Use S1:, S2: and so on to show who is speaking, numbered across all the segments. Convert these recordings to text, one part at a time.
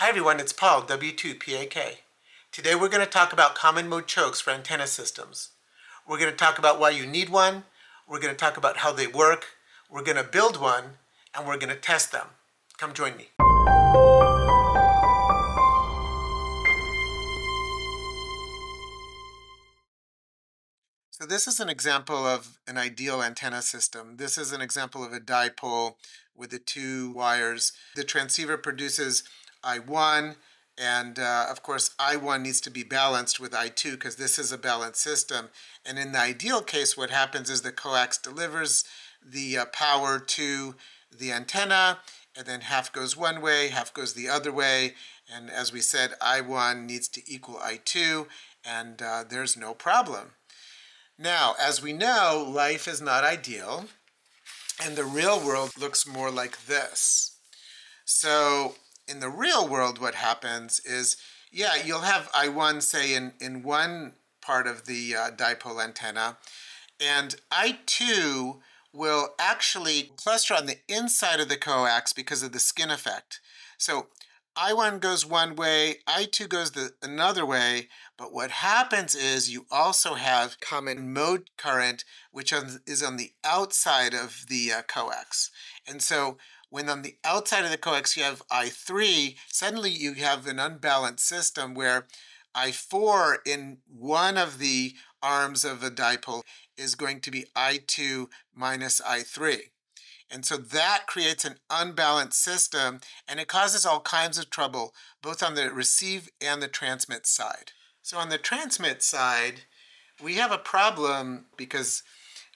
S1: Hi everyone, it's Paul, W2PAK. Today we're going to talk about common mode chokes for antenna systems. We're going to talk about why you need one, we're going to talk about how they work, we're going to build one, and we're going to test them. Come join me. So this is an example of an ideal antenna system. This is an example of a dipole with the two wires. The transceiver produces I1, and uh, of course I1 needs to be balanced with I2 because this is a balanced system. And in the ideal case, what happens is the coax delivers the uh, power to the antenna, and then half goes one way, half goes the other way. And as we said, I1 needs to equal I2, and uh, there's no problem. Now, as we know, life is not ideal, and the real world looks more like this. So in the real world, what happens is, yeah, you'll have I1, say, in, in one part of the uh, dipole antenna, and I2 will actually cluster on the inside of the coax because of the skin effect. So I1 goes one way, I2 goes the another way, but what happens is you also have common mode current, which is on the outside of the uh, coax. And so when on the outside of the coax you have I3, suddenly you have an unbalanced system where I4 in one of the arms of a dipole is going to be I2 minus I3. And so that creates an unbalanced system and it causes all kinds of trouble, both on the receive and the transmit side. So on the transmit side, we have a problem because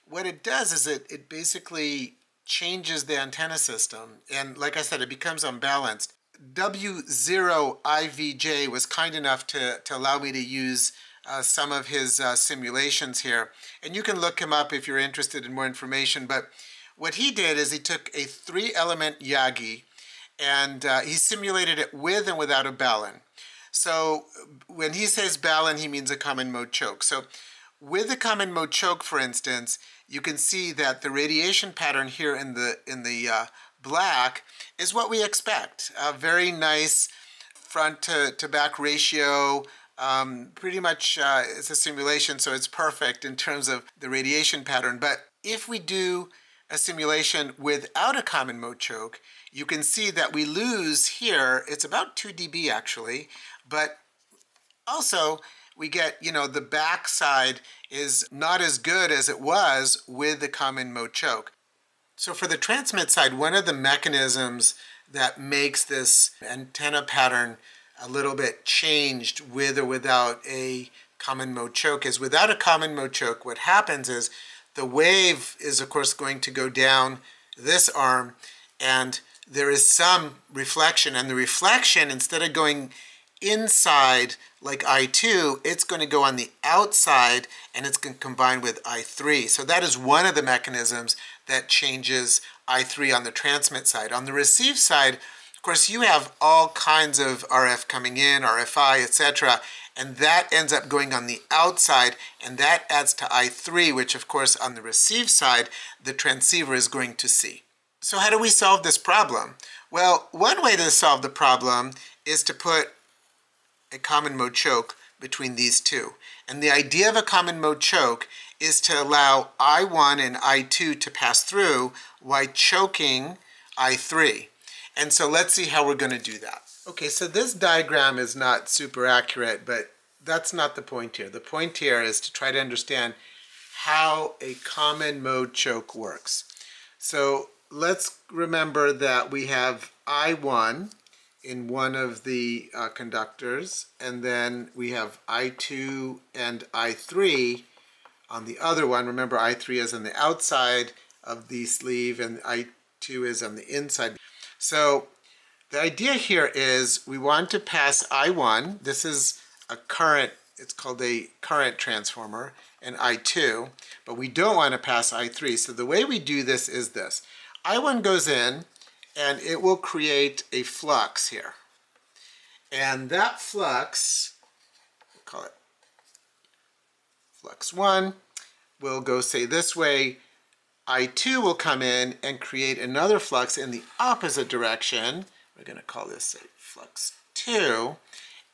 S1: what it does is it, it basically changes the antenna system. And like I said, it becomes unbalanced. W0IVJ was kind enough to, to allow me to use uh, some of his uh, simulations here. And you can look him up if you're interested in more information. But what he did is he took a three element Yagi and uh, he simulated it with and without a balun. So when he says balun, he means a common mode choke. So with the common mode choke, for instance, you can see that the radiation pattern here in the in the uh, black is what we expect. A very nice front to, to back ratio. Um, pretty much uh, it's a simulation, so it's perfect in terms of the radiation pattern. But if we do a simulation without a common mode choke, you can see that we lose here, it's about 2 dB actually, but also we get, you know, the backside is not as good as it was with the common mode choke. So for the transmit side, one of the mechanisms that makes this antenna pattern a little bit changed with or without a common mode choke is without a common mode choke, what happens is the wave is, of course, going to go down this arm, and there is some reflection. And the reflection, instead of going inside like I2, it's going to go on the outside and it's going to combine with I3. So that is one of the mechanisms that changes I3 on the transmit side. On the receive side, of course, you have all kinds of RF coming in, RFI, etc and that ends up going on the outside and that adds to I3 which of course on the receive side the transceiver is going to see. So how do we solve this problem? Well one way to solve the problem is to put a common mode choke between these two and the idea of a common mode choke is to allow I1 and I2 to pass through while choking I3. And so let's see how we're going to do that. Okay, so this diagram is not super accurate, but that's not the point here. The point here is to try to understand how a common mode choke works. So let's remember that we have I1 in one of the uh, conductors, and then we have I2 and I3 on the other one. Remember, I3 is on the outside of the sleeve, and I2 is on the inside. So the idea here is we want to pass I1, this is a current, it's called a current transformer, and I2, but we don't want to pass I3. So the way we do this is this. I1 goes in and it will create a flux here. And that flux, call it flux 1, will go say this way. I2 will come in and create another flux in the opposite direction we're going to call this flux 2,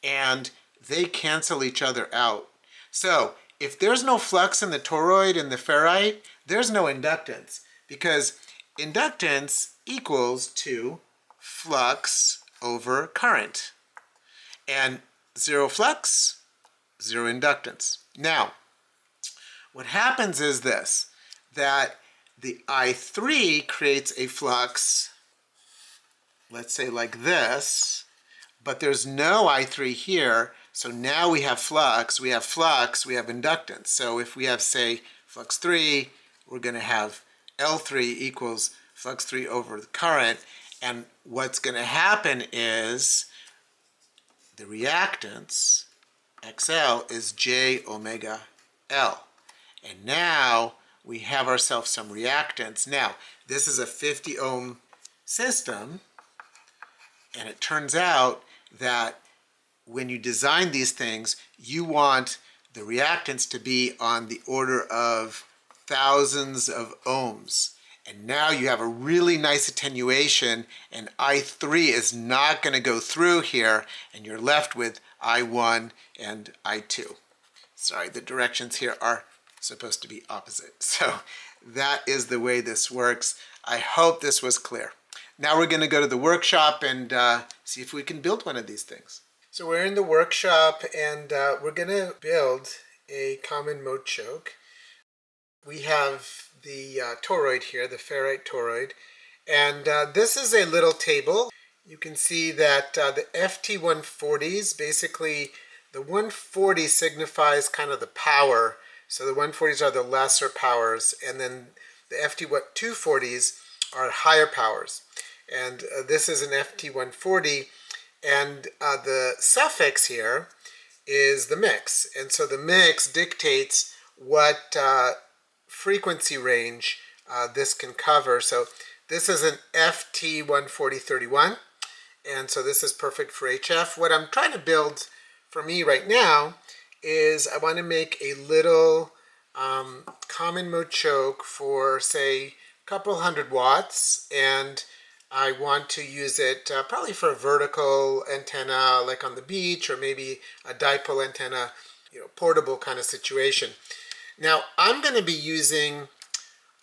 S1: and they cancel each other out. So if there's no flux in the toroid and the ferrite, there's no inductance because inductance equals to flux over current. And zero flux, zero inductance. Now, what happens is this, that the I3 creates a flux, let's say like this, but there's no I3 here, so now we have flux, we have flux, we have inductance. So if we have, say, flux 3, we're going to have L3 equals flux 3 over the current, and what's going to happen is the reactance, XL, is J omega L. And now we have ourselves some reactance. Now, this is a 50 ohm system, and it turns out that when you design these things, you want the reactance to be on the order of thousands of ohms. And now you have a really nice attenuation and I3 is not going to go through here and you're left with I1 and I2. Sorry, the directions here are supposed to be opposite. So that is the way this works. I hope this was clear. Now we're going to go to the workshop and uh, see if we can build one of these things. So we're in the workshop and uh, we're going to build a common mode choke. We have the uh, toroid here, the ferrite toroid, and uh, this is a little table. You can see that uh, the FT140s, basically the 140 signifies kind of the power so the 140s are the lesser powers, and then the FT240s are higher powers. And uh, this is an FT140, and uh, the suffix here is the mix. And so the mix dictates what uh, frequency range uh, this can cover. So this is an FT14031, and so this is perfect for HF. What I'm trying to build for me right now is I want to make a little um, common mode choke for say a couple hundred watts and I want to use it uh, probably for a vertical antenna like on the beach or maybe a dipole antenna, you know, portable kind of situation. Now I'm going to be using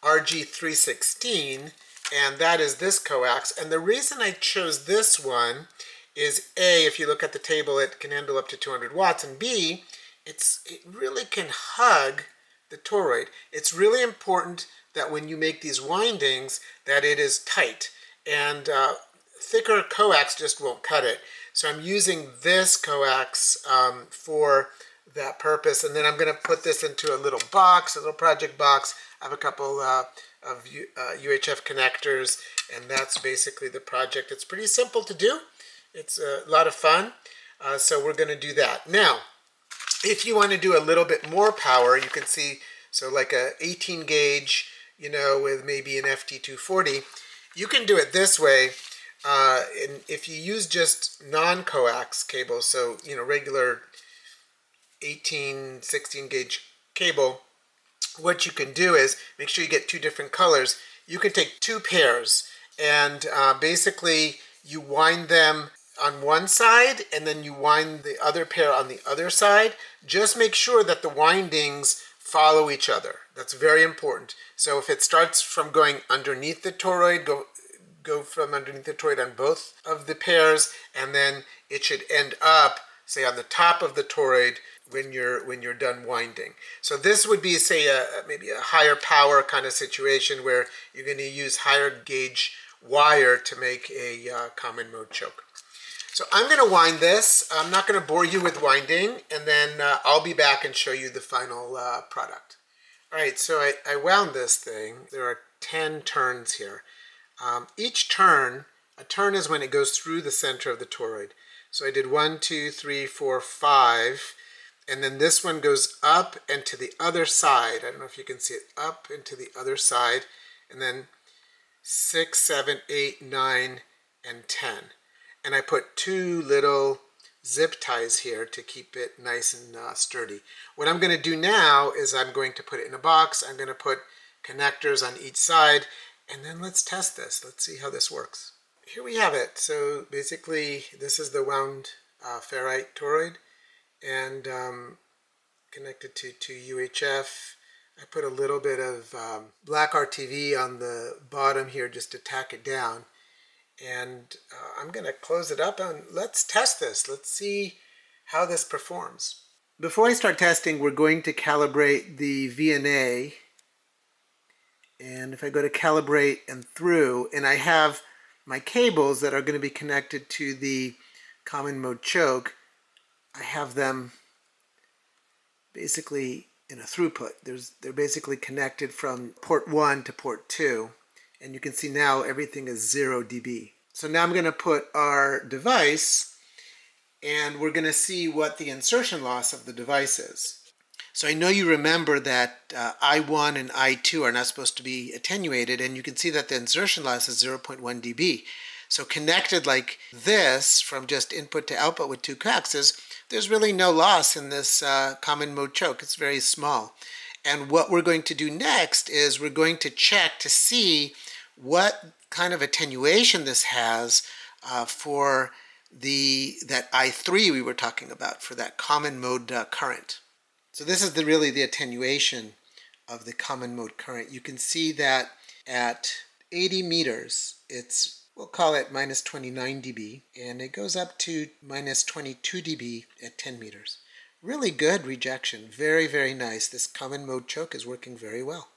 S1: RG316 and that is this coax and the reason I chose this one is A, if you look at the table it can handle up to 200 watts and B, it's it really can hug the toroid. It's really important that when you make these windings that it is tight and uh, thicker coax just won't cut it. So I'm using this coax um, for that purpose and then I'm going to put this into a little box, a little project box. I have a couple uh, of U, uh, UHF connectors and that's basically the project. It's pretty simple to do. It's a lot of fun. Uh, so we're going to do that. Now, if you want to do a little bit more power, you can see, so like a 18 gauge, you know, with maybe an FT240, you can do it this way. Uh, and if you use just non-coax cables, so, you know, regular 18, 16 gauge cable, what you can do is make sure you get two different colors. You can take two pairs and uh, basically you wind them on one side and then you wind the other pair on the other side. Just make sure that the windings follow each other. That's very important. So if it starts from going underneath the toroid, go go from underneath the toroid on both of the pairs, and then it should end up, say, on the top of the toroid when you're when you're done winding. So this would be, say, a maybe a higher power kind of situation where you're going to use higher gauge wire to make a uh, common mode choke. So I'm going to wind this. I'm not going to bore you with winding, and then uh, I'll be back and show you the final uh, product. All right, so I, I, wound this thing. There are 10 turns here. Um, each turn, a turn is when it goes through the center of the toroid. So I did one, two, three, four, five, and then this one goes up and to the other side. I don't know if you can see it, up and to the other side, and then six, seven, eight, nine, and 10 and I put two little zip ties here to keep it nice and uh, sturdy. What I'm going to do now is I'm going to put it in a box. I'm going to put connectors on each side and then let's test this. Let's see how this works. here we have it. So basically, this is the wound uh, ferrite toroid and um, connected to, to UHF. I put a little bit of um, black RTV on the bottom here just to tack it down. And uh, I'm going to close it up and let's test this. Let's see how this performs. Before I start testing, we're going to calibrate the VNA. And if I go to calibrate and through, and I have my cables that are going to be connected to the common mode choke, I have them basically in a throughput. There's, they're basically connected from port 1 to port 2. And you can see now everything is 0 dB. So now I'm going to put our device and we're going to see what the insertion loss of the device is. So I know you remember that uh, I1 and I2 are not supposed to be attenuated and you can see that the insertion loss is 0.1 dB. So connected like this from just input to output with two coaxes, there's really no loss in this uh, common mode choke. It's very small. And what we're going to do next is we're going to check to see what kind of attenuation this has uh, for the that I3 we were talking about, for that common mode uh, current. So this is the, really the attenuation of the common mode current. You can see that at 80 meters, it's we'll call it minus 29 dB, and it goes up to minus 22 dB at 10 meters. Really good rejection, very, very nice. This common mode choke is working very well.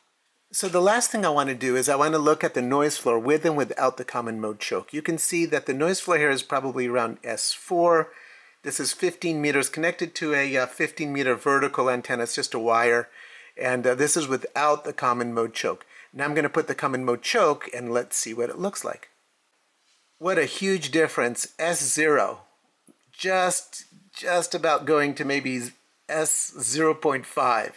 S1: So the last thing I want to do is I want to look at the noise floor with and without the common mode choke. You can see that the noise floor here is probably around S4. This is 15 meters connected to a uh, 15 meter vertical antenna. It's just a wire. And uh, this is without the common mode choke. Now I'm going to put the common mode choke and let's see what it looks like. What a huge difference. S0. Just, just about going to maybe S0.5.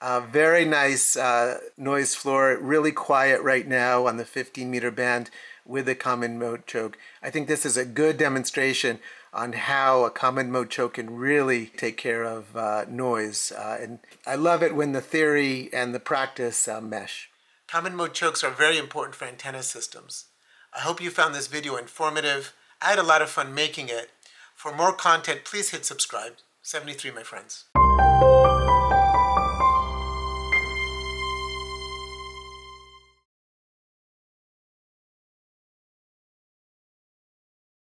S1: Uh, very nice uh, noise floor, really quiet right now on the 15 meter band with a common mode choke. I think this is a good demonstration on how a common mode choke can really take care of uh, noise. Uh, and I love it when the theory and the practice uh, mesh. Common mode chokes are very important for antenna systems. I hope you found this video informative. I had a lot of fun making it. For more content, please hit subscribe. 73, my friends.